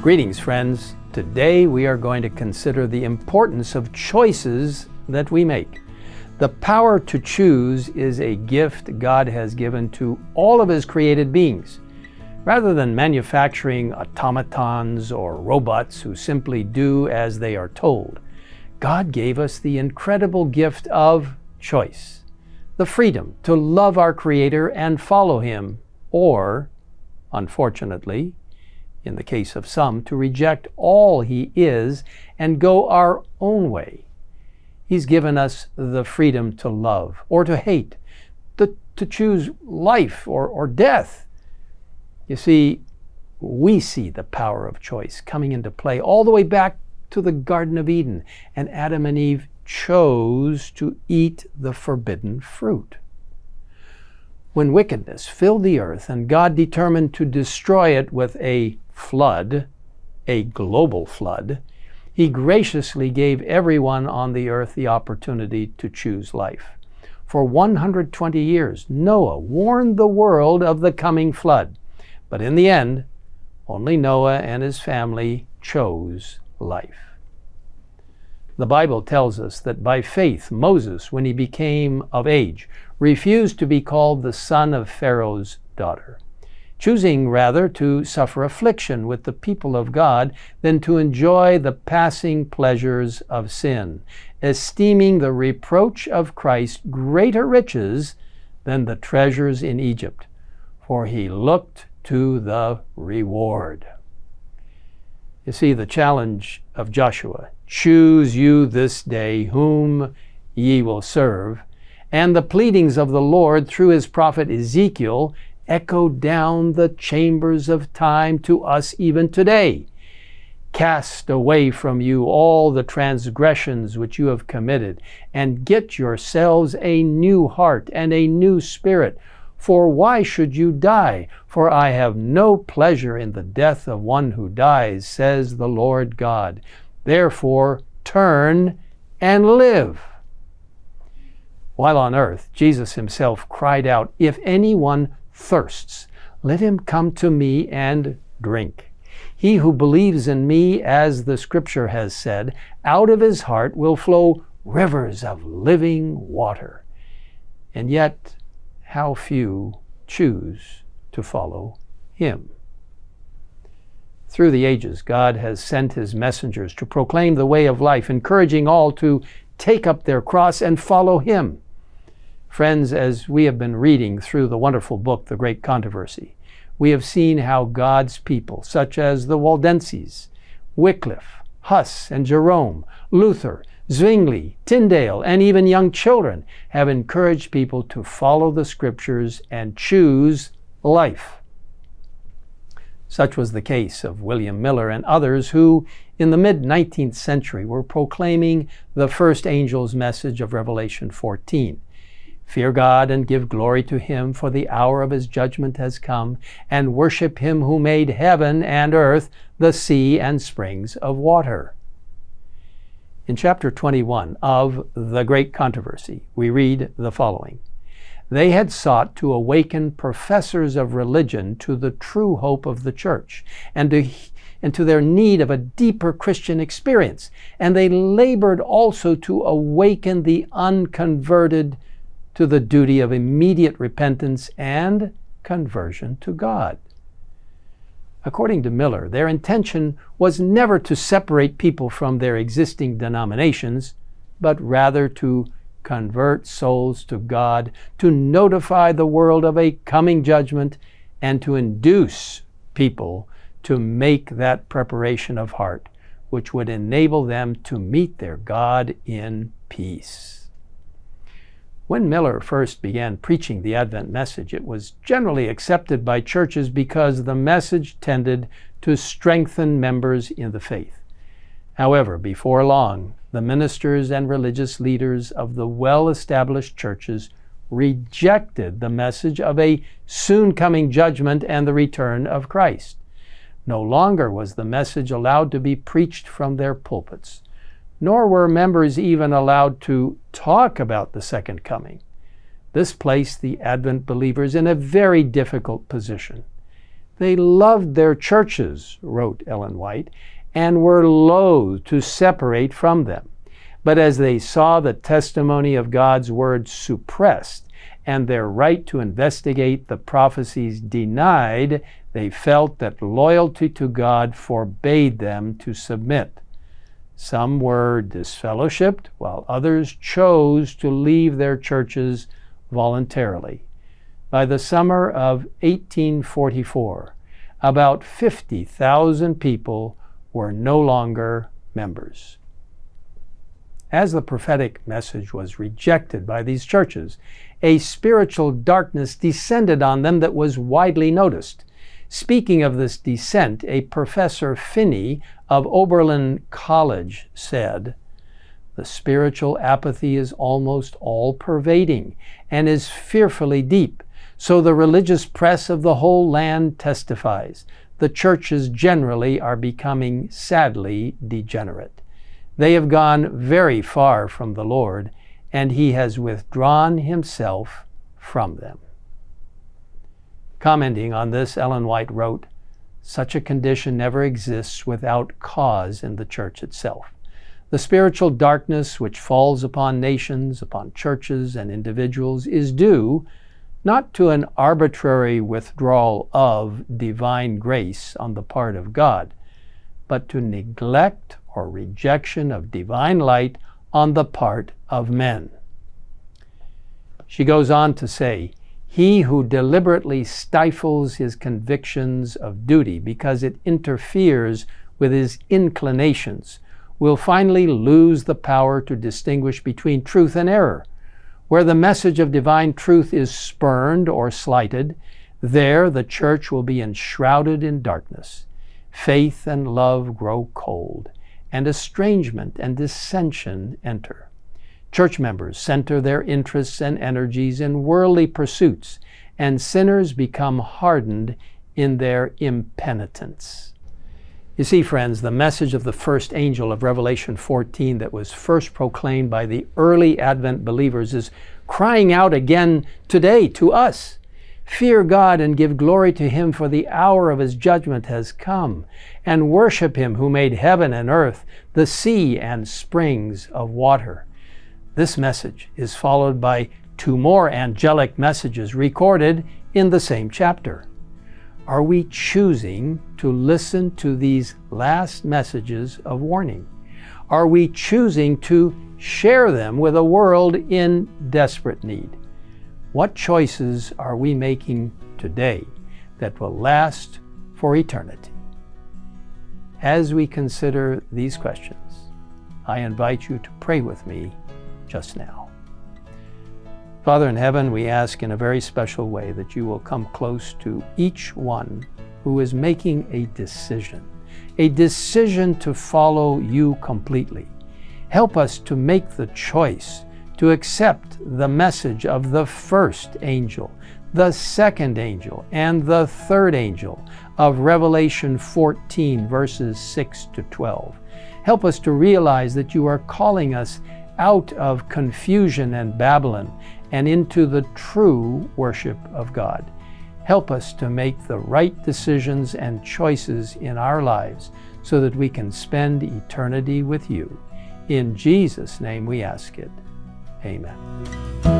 Greetings, friends. Today we are going to consider the importance of choices that we make. The power to choose is a gift God has given to all of His created beings. Rather than manufacturing automatons or robots who simply do as they are told, God gave us the incredible gift of choice the freedom to love our Creator and follow Him, or, unfortunately, in the case of some, to reject all He is and go our own way. He's given us the freedom to love or to hate, to, to choose life or, or death. You see, we see the power of choice coming into play all the way back to the Garden of Eden, and Adam and Eve chose to eat the forbidden fruit. When wickedness filled the earth and God determined to destroy it with a flood, a global flood, he graciously gave everyone on the earth the opportunity to choose life. For 120 years, Noah warned the world of the coming flood. But in the end, only Noah and his family chose life. The Bible tells us that by faith, Moses, when he became of age, refused to be called the son of Pharaoh's daughter, choosing rather to suffer affliction with the people of God than to enjoy the passing pleasures of sin, esteeming the reproach of Christ greater riches than the treasures in Egypt, for he looked to the reward. You see, the challenge of Joshua choose you this day whom ye will serve, and the pleadings of the Lord through his prophet Ezekiel echo down the chambers of time to us even today. Cast away from you all the transgressions which you have committed, and get yourselves a new heart and a new spirit for why should you die? For I have no pleasure in the death of one who dies, says the Lord God. Therefore, turn and live. While on earth, Jesus himself cried out, If anyone thirsts, let him come to me and drink. He who believes in me, as the scripture has said, out of his heart will flow rivers of living water. And yet, how few choose to follow him. Through the ages, God has sent his messengers to proclaim the way of life, encouraging all to take up their cross and follow him. Friends, as we have been reading through the wonderful book, The Great Controversy, we have seen how God's people, such as the Waldenses, Wycliffe, Huss, and Jerome, Luther, Zwingli, Tyndale, and even young children have encouraged people to follow the scriptures and choose life. Such was the case of William Miller and others who, in the mid 19th century, were proclaiming the first angel's message of Revelation 14. Fear God and give glory to Him, for the hour of His judgment has come, and worship Him who made heaven and earth, the sea and springs of water. In chapter 21 of The Great Controversy, we read the following They had sought to awaken professors of religion to the true hope of the church and to, and to their need of a deeper Christian experience. And they labored also to awaken the unconverted to the duty of immediate repentance and conversion to God. According to Miller, their intention was never to separate people from their existing denominations, but rather to convert souls to God, to notify the world of a coming judgment, and to induce people to make that preparation of heart, which would enable them to meet their God in peace. When Miller first began preaching the Advent message, it was generally accepted by churches because the message tended to strengthen members in the faith. However, before long, the ministers and religious leaders of the well established churches rejected the message of a soon coming judgment and the return of Christ. No longer was the message allowed to be preached from their pulpits nor were members even allowed to talk about the second coming. This placed the Advent believers in a very difficult position. They loved their churches, wrote Ellen White, and were loath to separate from them. But as they saw the testimony of God's word suppressed and their right to investigate the prophecies denied, they felt that loyalty to God forbade them to submit. Some were disfellowshipped, while others chose to leave their churches voluntarily. By the summer of 1844, about 50,000 people were no longer members. As the prophetic message was rejected by these churches, a spiritual darkness descended on them that was widely noticed. Speaking of this descent, a professor Finney of Oberlin College said, The spiritual apathy is almost all pervading and is fearfully deep. So the religious press of the whole land testifies. The churches generally are becoming sadly degenerate. They have gone very far from the Lord, and He has withdrawn Himself from them. Commenting on this, Ellen White wrote, Such a condition never exists without cause in the church itself. The spiritual darkness which falls upon nations, upon churches, and individuals is due not to an arbitrary withdrawal of divine grace on the part of God, but to neglect or rejection of divine light on the part of men. She goes on to say, he who deliberately stifles his convictions of duty because it interferes with his inclinations will finally lose the power to distinguish between truth and error. Where the message of divine truth is spurned or slighted, there the church will be enshrouded in darkness. Faith and love grow cold, and estrangement and dissension enter. Church members center their interests and energies in worldly pursuits, and sinners become hardened in their impenitence. You see, friends, the message of the first angel of Revelation 14 that was first proclaimed by the early Advent believers is crying out again today to us. Fear God and give glory to Him, for the hour of His judgment has come, and worship Him who made heaven and earth, the sea and springs of water. This message is followed by two more angelic messages recorded in the same chapter. Are we choosing to listen to these last messages of warning? Are we choosing to share them with a world in desperate need? What choices are we making today that will last for eternity? As we consider these questions, I invite you to pray with me just now. Father in heaven, we ask in a very special way that you will come close to each one who is making a decision, a decision to follow you completely. Help us to make the choice to accept the message of the first angel, the second angel, and the third angel of Revelation 14, verses 6 to 12. Help us to realize that you are calling us out of confusion and Babylon and into the true worship of God. Help us to make the right decisions and choices in our lives so that we can spend eternity with you. In Jesus' name we ask it. Amen.